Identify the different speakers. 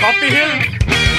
Speaker 1: Poppy Hill.